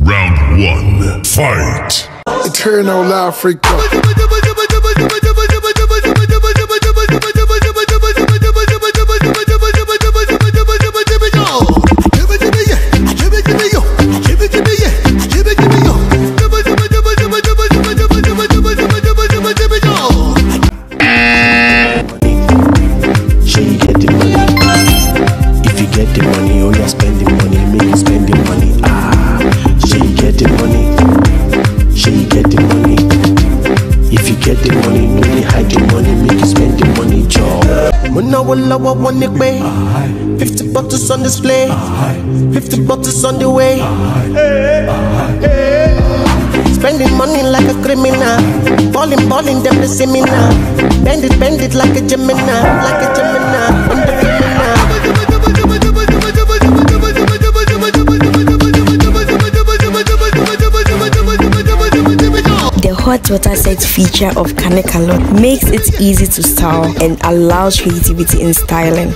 Round one, fight. Eternal Africa. Get the money, no, hide the money. Make you spend the money, job. Muna wala wa one way. Fifty bottles on display. Fifty bottles on the way. Spending money like a criminal. Balling, balling, them me now. Bend it, bend it like a Gemini, like a Gemini. The set feature of Kanekalon makes it easy to style and allows creativity in styling.